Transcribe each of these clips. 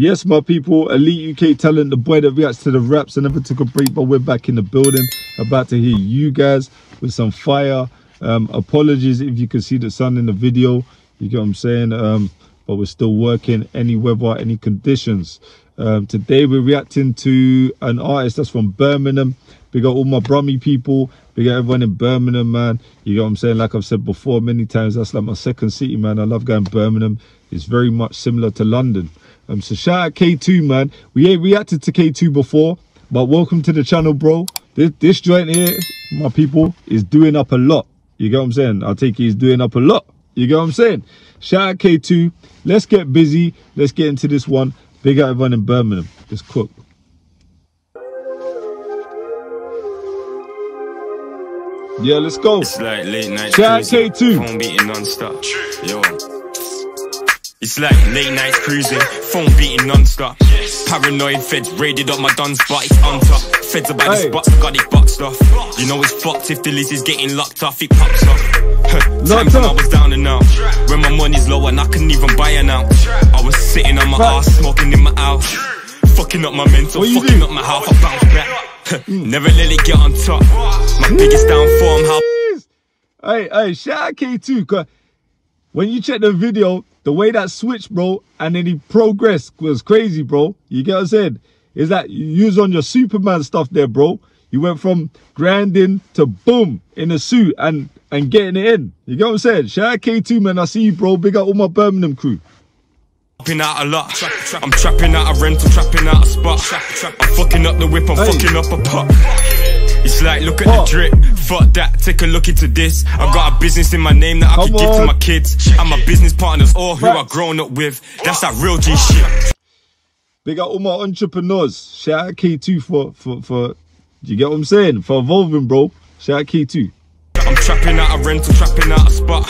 Yes, my people, Elite UK talent, the boy that reacts to the raps and never took a break, but we're back in the building, about to hear you guys with some fire. Um, apologies if you can see the sun in the video, you get what I'm saying? Um, but we're still working any weather, any conditions. Um, today we're reacting to an artist that's from Birmingham. We got all my Brummy people. We got everyone in Birmingham, man. You know what I'm saying? Like I've said before many times, that's like my second city, man. I love going Birmingham. It's very much similar to London. Um, so shout out K2, man. We ain't reacted to K2 before, but welcome to the channel, bro. This, this joint here, my people, is doing up a lot. You get what I'm saying? I'll take he's doing up a lot. You get what I'm saying? Shout out K2. Let's get busy. Let's get into this one. Big out everyone in Birmingham. Let's cook. Yeah, let's go. It's like late night. Shout out K2. Phone beating non-stop. Yo. It's like late nights cruising, phone beating non-stop. Paranoid feds raided up my done spot, it's on top. Feds about hey. the spots, got it boxed off. You know it's fucked if the lease is getting locked off, it pops off. Times when I was down and out, when my money's low and I couldn't even buy an out. I was sitting on my ass, smoking in my house. Fucking up my mental, fucking up my health, I bounce back. Never let it get on top. My biggest downfall, I'm how. Hey, hey, shout out K2, cause when you check the video, the way that switched, bro, and then he progressed was crazy, bro. You get what I'm saying? Is that you was on your Superman stuff there, bro. You went from grinding to boom in a suit and and getting it in. You get what I'm saying? Shout out K2, man. I see you, bro. Big up all my Birmingham crew. Trapping out a lot. I'm trapping out a rental, trapping out a spot. I'm fucking up the whip, I'm hey. fucking up a pot. It's like, look at the drip. Fuck that, take a look into this. I got a business in my name that I Come can give to my kids. And my business partners, all who I've grown up with. That's that real G shit. Big up all my entrepreneurs. Shout out K2 for, for, for, you get what I'm saying? For evolving, bro. Shout out K2. I'm trapping out a rental, trapping out a spot.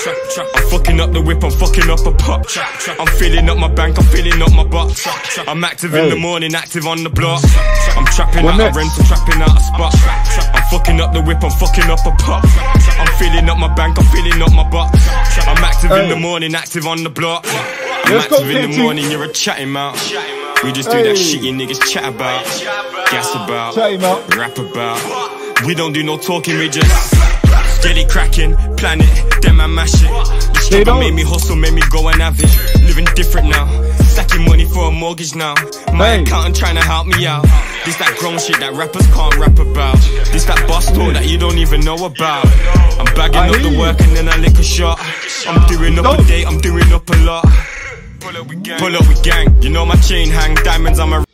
I'm fucking up the whip, I'm fucking up a pop. I'm filling up my bank, I'm filling up my box. I'm active hey. in the morning, active on the block. I'm trapping what out next? a rental, trapping out a spot. I'm fucking up the whip, I'm fucking up a pop. I'm filling up my bank, I'm filling up my box. I'm active hey. in the morning, active on the block. I'm Let's active in the morning, you're a chatting mouth. We just do that shit you niggas chat about, gas about, rap about. We don't do no talking, we just Get it cracking, plan it, then I mash it. The struggle made me hustle, made me go and have it. Living different now, stacking money for a mortgage now. My hey. accountant trying to help me out. This that grown shit that rappers can't rap about. This that boss talk that you don't even know about. I'm bagging I up the work and then I lick a shot. I'm doing up a day, I'm doing up a lot. Pull up with gang, pull up with gang. You know my chain hang, diamonds on my.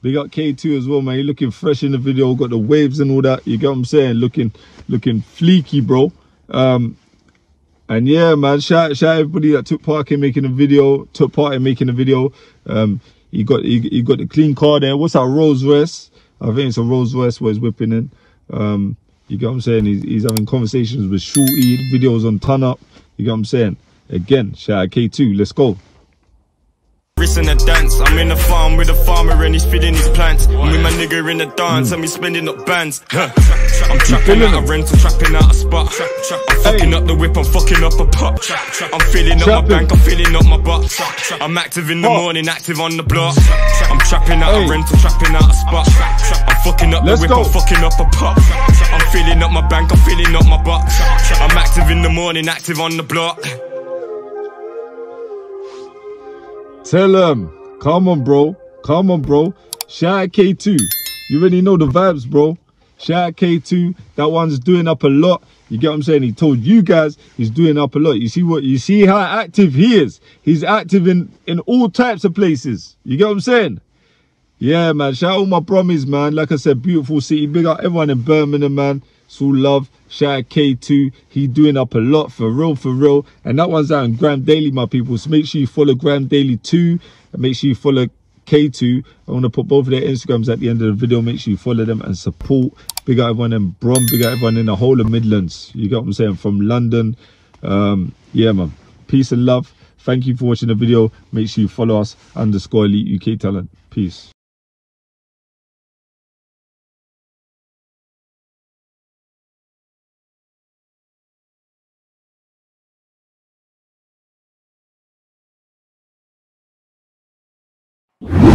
Big up K2 as well, man. You're looking fresh in the video. Got the waves and all that. You get what I'm saying? Looking looking fleeky, bro. Um, and yeah, man, shout, shout everybody that took part in making a video, took part in making a video. Um, he got he, he got the clean car there. What's that Rolls Royce? I think it's a Rolls Royce where he's whipping in. Um, you get what I'm saying? He's, he's having conversations with Shorty, videos on Turn Up. You get what I'm saying? Again, shout out K2. Let's go. Wrist in a dance, I'm in a farm with a farmer and he's feeding his plants. I'm with my nigga in the dance mm. and we spending up bands. Huh. I'm trapping out a rental, trapping out a spot. I'm fucking up the whip, I'm fucking up a pot. I'm filling up my bank, I'm filling up my box. I'm active in the morning, active on the block. I'm trapping out a rental, trapping out a spot. I'm fucking up the whip, I'm fucking up a pot. I'm filling up my bank, I'm filling up my box. I'm active in the morning, active on the block. Tell him. Come on, bro. Come on, bro. Shout K2. You already know the vibes, bro. Shout K2. That one's doing up a lot. You get what I'm saying? He told you guys he's doing up a lot. You see what you see how active he is. He's active in in all types of places. You get what I'm saying? Yeah, man. Shout out all my promise, man. Like I said, beautiful city. Big up everyone in Birmingham, man. All love. Shout out K2. He doing up a lot for real, for real. And that one's out on GRM Daily, my people. So make sure you follow GRM Daily too. And make sure you follow K2. I want to put both of their Instagrams at the end of the video. Make sure you follow them and support. Big up everyone in Brum. Big up everyone in the whole of Midlands. You got what I'm saying? From London. Um, yeah, man. Peace and love. Thank you for watching the video. Make sure you follow us underscore elite UK talent. Peace. Bye.